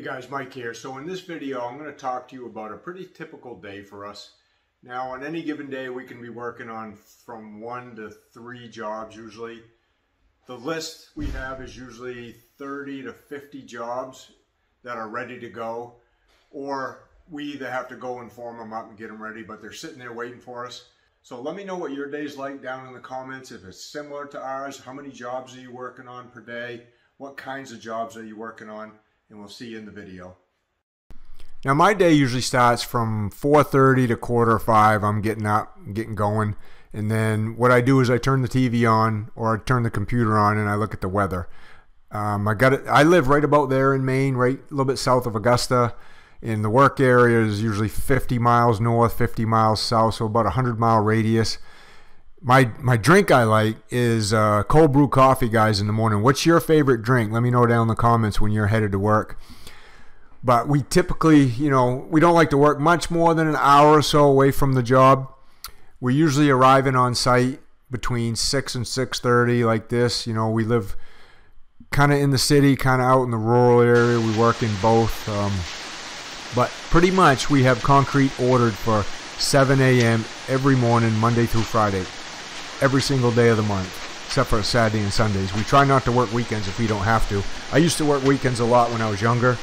Hey guys, Mike here. So in this video, I'm going to talk to you about a pretty typical day for us. Now, on any given day, we can be working on from one to three jobs usually. The list we have is usually 30 to 50 jobs that are ready to go, or we either have to go and form them up and get them ready, but they're sitting there waiting for us. So let me know what your day's like down in the comments. If it's similar to ours, how many jobs are you working on per day? What kinds of jobs are you working on? And we'll see you in the video. Now my day usually starts from 4.30 to quarter 5. I'm getting up, getting going. And then what I do is I turn the TV on or I turn the computer on and I look at the weather. Um, I got it. I live right about there in Maine, right a little bit south of Augusta. And the work area is usually 50 miles north, 50 miles south, so about a 100 mile radius. My my drink I like is uh, cold brew coffee, guys, in the morning. What's your favorite drink? Let me know down in the comments when you're headed to work. But we typically, you know, we don't like to work much more than an hour or so away from the job. We're usually arriving on site between 6 and 6.30 like this. You know, we live kind of in the city, kind of out in the rural area. We work in both. Um, but pretty much we have concrete ordered for 7 a.m. every morning, Monday through Friday, every single day of the month, except for Saturday and Sundays. We try not to work weekends if we don't have to. I used to work weekends a lot when I was younger.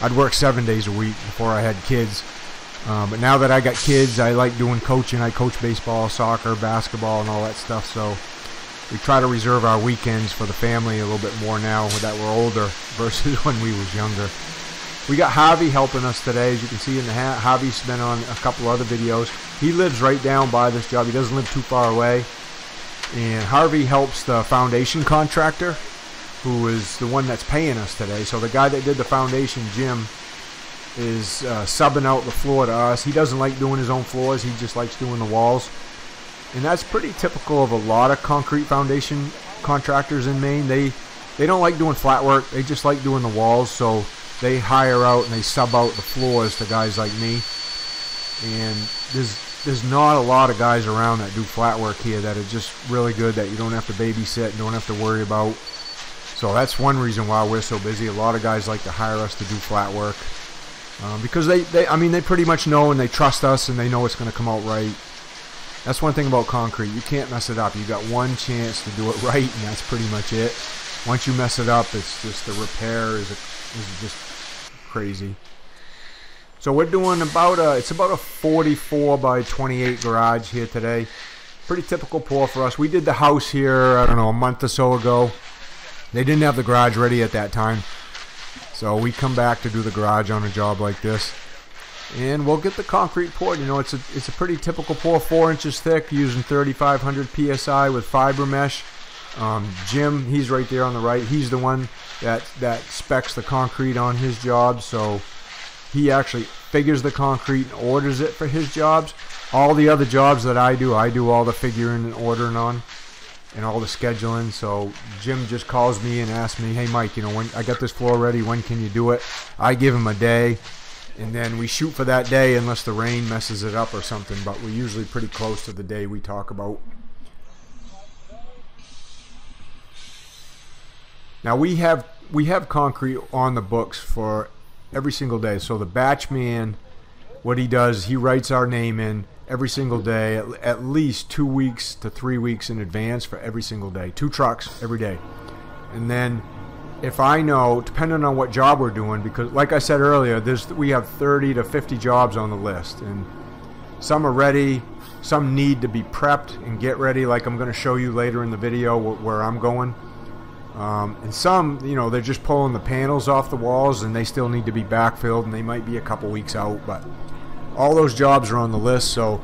I'd work seven days a week before I had kids. Um, but now that I got kids, I like doing coaching. I coach baseball, soccer, basketball, and all that stuff. So we try to reserve our weekends for the family a little bit more now that we're older versus when we was younger. We got Javi helping us today, as you can see in the hat. Javi's been on a couple other videos. He lives right down by this job. He doesn't live too far away. And Javi helps the foundation contractor, who is the one that's paying us today. So the guy that did the foundation, Jim, is uh, subbing out the floor to us. He doesn't like doing his own floors. He just likes doing the walls. And that's pretty typical of a lot of concrete foundation contractors in Maine. They they don't like doing flat work. They just like doing the walls. So they hire out and they sub out the floors to guys like me. And there's there's not a lot of guys around that do flat work here that are just really good that you don't have to babysit and don't have to worry about. So that's one reason why we're so busy. A lot of guys like to hire us to do flat work um, because they, they, I mean, they pretty much know and they trust us and they know it's going to come out right. That's one thing about concrete. You can't mess it up. You got one chance to do it right, and that's pretty much it. Once you mess it up, it's just the repair is, a, is just crazy. So we're doing about a, it's about a 44 by 28 garage here today. Pretty typical pour for us. We did the house here, I don't know, a month or so ago. They didn't have the garage ready at that time. So we come back to do the garage on a job like this. And we'll get the concrete poured. You know, it's a, it's a pretty typical pour, four inches thick, using 3,500 PSI with fiber mesh. Um, Jim, he's right there on the right. He's the one that that specs the concrete on his job, so he actually figures the concrete and orders it for his jobs. All the other jobs that I do, I do all the figuring and ordering on, and all the scheduling. So Jim just calls me and asks me, "Hey Mike, you know when I got this floor ready, when can you do it?" I give him a day, and then we shoot for that day unless the rain messes it up or something. But we're usually pretty close to the day we talk about. Now we have we have concrete on the books for every single day. So the batch man, what he does, he writes our name in every single day, at, at least two weeks to three weeks in advance for every single day. Two trucks every day, and then if I know, depending on what job we're doing, because like I said earlier, there's we have 30 to 50 jobs on the list, and some are ready, some need to be prepped and get ready, like I'm going to show you later in the video where I'm going. Um, and some, you know, they're just pulling the panels off the walls and they still need to be backfilled and they might be a couple weeks out. But all those jobs are on the list, so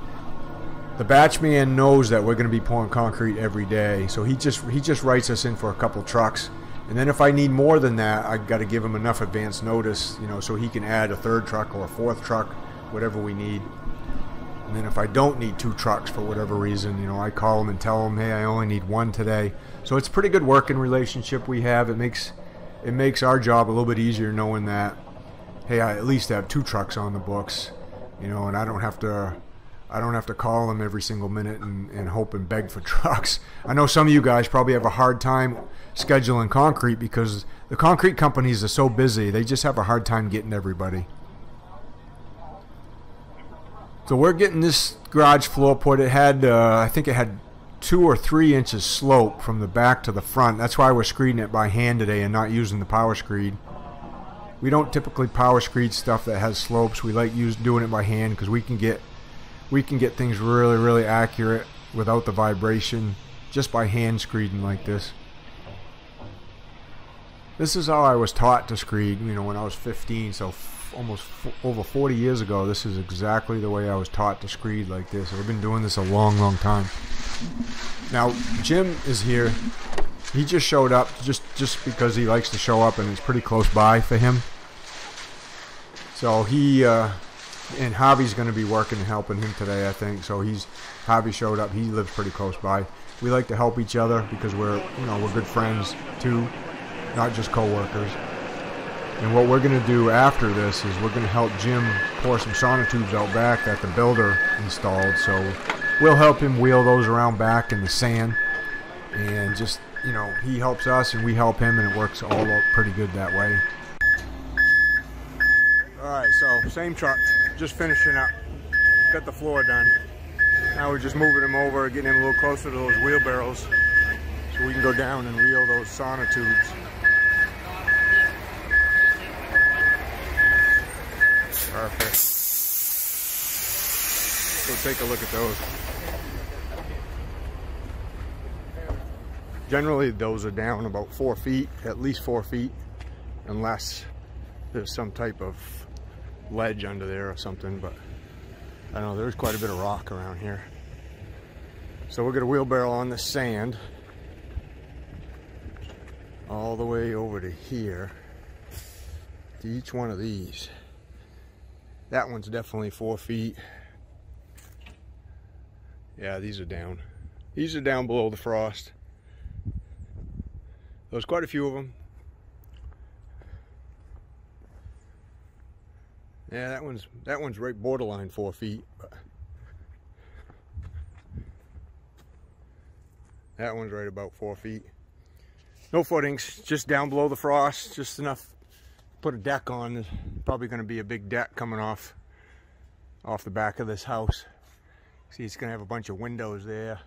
the batch man knows that we're going to be pouring concrete every day. So he just he just writes us in for a couple trucks. And then if I need more than that, I've got to give him enough advance notice, you know, so he can add a third truck or a fourth truck, whatever we need. And then if I don't need two trucks for whatever reason, you know, I call them and tell them, hey, I only need one today. So it's a pretty good working relationship we have. It makes it makes our job a little bit easier knowing that, hey, I at least have two trucks on the books, you know, and I don't have to I don't have to call them every single minute and, and hope and beg for trucks. I know some of you guys probably have a hard time scheduling concrete because the concrete companies are so busy. They just have a hard time getting everybody. So we're getting this garage floor put. It had, uh, I think it had two or three inches slope from the back to the front. That's why we're screeding it by hand today and not using the power screed. We don't typically power screed stuff that has slopes. We like use doing it by hand because we can get we can get things really really accurate without the vibration just by hand screeding like this. This is how I was taught to screed, you know, when I was 15, so almost over 40 years ago, this is exactly the way I was taught to screed like this. I've been doing this a long, long time. Now, Jim is here. He just showed up just, just because he likes to show up and it's pretty close by for him. So he, uh, and Javi's going to be working and helping him today, I think. So he's, Javi showed up. He lives pretty close by. We like to help each other because we're, you know, we're good friends too, not just co-workers. And what we're going to do after this is we're going to help Jim pour some sonotubes out back that the builder installed. So we'll help him wheel those around back in the sand. And just, you know, he helps us and we help him and it works all out pretty good that way. Alright, so same truck, just finishing up. Got the floor done. Now we're just moving him over, getting him a little closer to those wheelbarrows so we can go down and wheel those sonotubes. Perfect. So take a look at those. Generally, those are down about four feet, at least four feet, unless there's some type of ledge under there or something, but I don't know, there's quite a bit of rock around here. So we'll get a wheelbarrow on the sand all the way over to here to each one of these. That one's definitely four feet. Yeah, these are down. These are down below the frost. There's quite a few of them. Yeah, that one's that one's right borderline four feet. That one's right about four feet. No footings, just down below the frost, just enough to put a deck on. There's probably going to be a big deck coming off off the back of this house. See, it's going to have a bunch of windows there.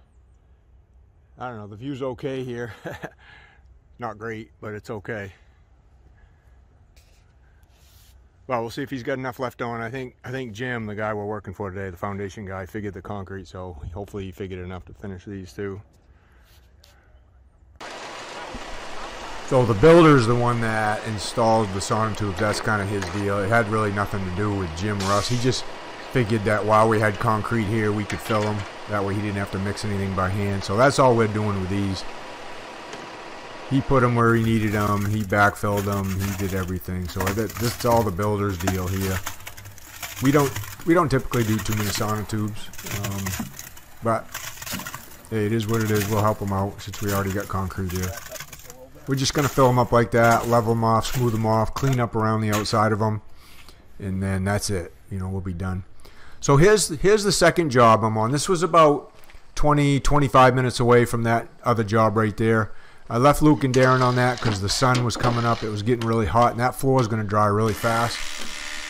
I don't know, the view's okay here. Not great, but it's okay. Well, we'll see if he's got enough left on. I think I think Jim, the guy we're working for today, the foundation guy, figured the concrete, so hopefully he figured enough to finish these two. So the builder's the one that installed the sonotubes. That's kind of his deal. It had really nothing to do with Jim Russ. He just figured that while we had concrete here, we could fill them. That way he didn't have to mix anything by hand. So that's all we're doing with these. He put them where he needed them. He backfilled them. He did everything. So that, this is all the builder's deal here. We don't we don't typically do too many sonotubes, um, but it is what it is. We'll help them out since we already got concrete here. We're just going to fill them up like that, level them off, smooth them off, clean up around the outside of them, and then that's it. You know, we'll be done. So here's here's the second job I'm on. This was about 20, 25 minutes away from that other job right there. I left Luke and Darren on that because the sun was coming up. It was getting really hot, and that floor is going to dry really fast.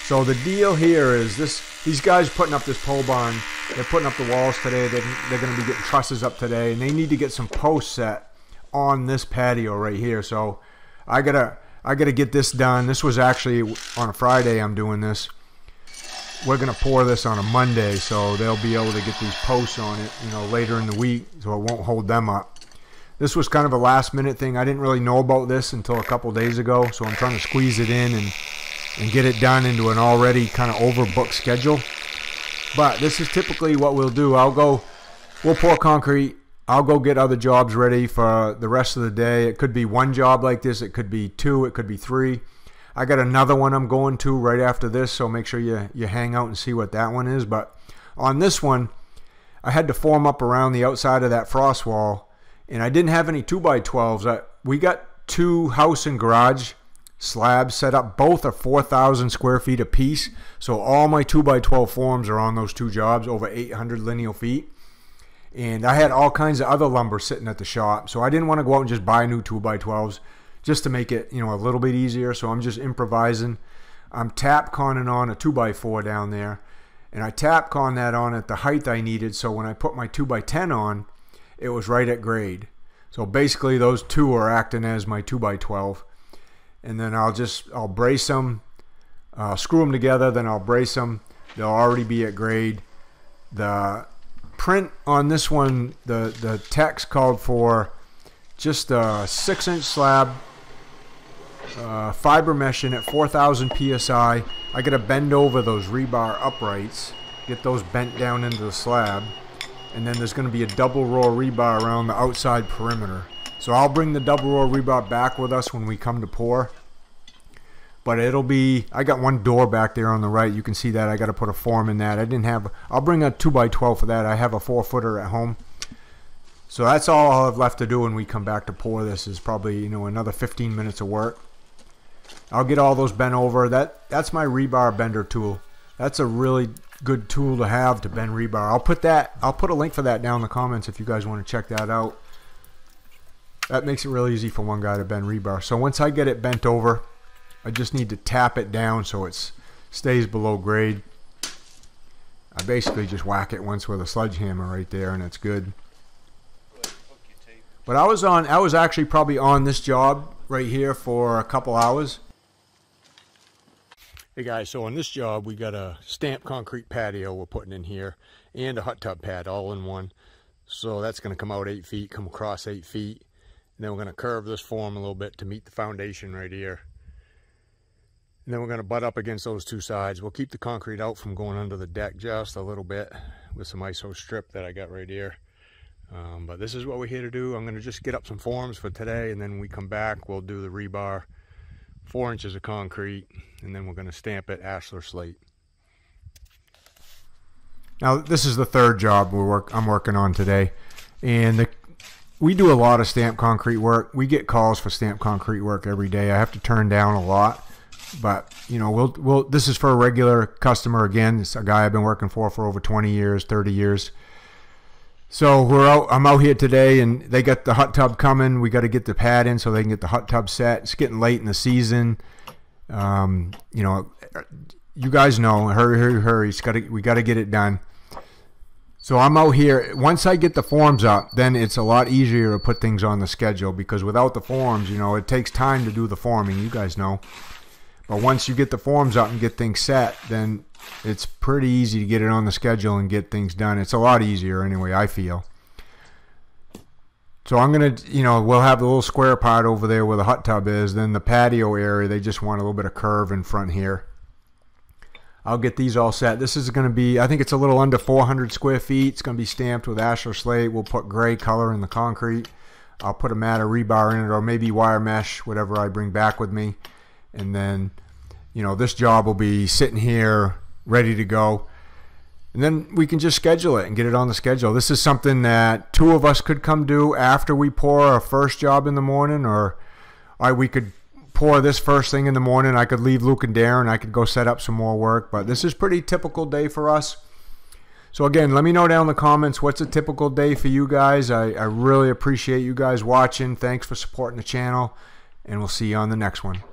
So the deal here is this: these guys putting up this pole barn. They're putting up the walls today. They're, they're going to be getting trusses up today, and they need to get some posts set on this patio right here. So I gotta I gotta get this done. This was actually on a Friday. I'm doing this. We're gonna pour this on a Monday, so they'll be able to get these posts on it, you know, later in the week, so it won't hold them up. This was kind of a last minute thing. I didn't really know about this until a couple days ago, so I'm trying to squeeze it in and and get it done into an already kind of overbooked schedule. But this is typically what we'll do. I'll go, we'll pour concrete I'll go get other jobs ready for the rest of the day. It could be one job like this, it could be two, it could be three. I got another one I'm going to right after this, so make sure you, you hang out and see what that one is. But on this one, I had to form up around the outside of that frost wall, and I didn't have any 2x12s. I, we got two house and garage slabs set up. Both are 4,000 square feet apiece. So all my 2x12 forms are on those two jobs, over 800 lineal feet. And I had all kinds of other lumber sitting at the shop. So I didn't want to go out and just buy new 2x12s just to make it, you know, a little bit easier. So I'm just improvising. I'm tap conning on a 2x4 down there. And I Tapcon that on at the height I needed. So when I put my 2x10 on, it was right at grade. So basically those two are acting as my 2x12 and then I'll just I'll brace them, uh, screw them together, then I'll brace them. They'll already be at grade. The print on this one, the the text called for just a six inch slab, uh, fiber meshing at 4,000 psi. I got to bend over those rebar uprights, get those bent down into the slab, and then there's going to be a double row rebar around the outside perimeter. So I'll bring the double row rebar back with us when we come to pour. But it'll be, I got one door back there on the right. You can see that. I got to put a form in that. I didn't have, I'll bring a 2x12 for that. I have a 4 footer at home. So that's all I'll have left to do when we come back to pour this is probably, you know, another 15 minutes of work. I'll get all those bent over. That That's my rebar bender tool. That's a really good tool to have to bend rebar. I'll put that, I'll put a link for that down in the comments if you guys want to check that out. That makes it really easy for one guy to bend rebar. So once I get it bent over, I just need to tap it down so it stays below grade. I basically just whack it once with a sledgehammer right there and it's good. But I was on, I was actually probably on this job right here for a couple hours. Hey guys, so on this job we got a stamped concrete patio we're putting in here and a hot tub pad all in one. So that's going to come out eight feet, come across eight feet. And then we're going to curve this form a little bit to meet the foundation right here. And then we're going to butt up against those two sides. We'll keep the concrete out from going under the deck just a little bit with some iso strip that I got right here. Um, but this is what we're here to do. I'm going to just get up some forms for today and then we come back we'll do the rebar, four inches of concrete, and then we're going to stamp it ashlar slate. Now this is the third job we're work I'm working on today. And the we do a lot of stamp concrete work. We get calls for stamp concrete work every day. I have to turn down a lot, but you know, we'll we'll. This is for a regular customer again. It's a guy I've been working for for over 20 years, 30 years. So we're out. I'm out here today, and they got the hot tub coming. We got to get the pad in so they can get the hot tub set. It's getting late in the season. Um, you know, you guys know, hurry, hurry, hurry. It's got to. We got to get it done. So I'm out here. Once I get the forms up, then it's a lot easier to put things on the schedule because without the forms, you know, it takes time to do the forming. You guys know. But once you get the forms up and get things set, then it's pretty easy to get it on the schedule and get things done. It's a lot easier anyway, I feel. So I'm going to, you know, we'll have the little square part over there where the hot tub is. Then the patio area, they just want a little bit of curve in front here. I'll get these all set. This is going to be, I think it's a little under 400 square feet. It's going to be stamped with ashlar slate. We'll put gray color in the concrete. I'll put a mat rebar in it or maybe wire mesh, whatever I bring back with me. And then, you know, this job will be sitting here ready to go. And then we can just schedule it and get it on the schedule. This is something that two of us could come do after we pour our first job in the morning or I, we could pour this first thing in the morning. I could leave Luke and Darren. I could go set up some more work. But this is pretty typical day for us. So again, let me know down in the comments what's a typical day for you guys. I, I really appreciate you guys watching. Thanks for supporting the channel. And we'll see you on the next one.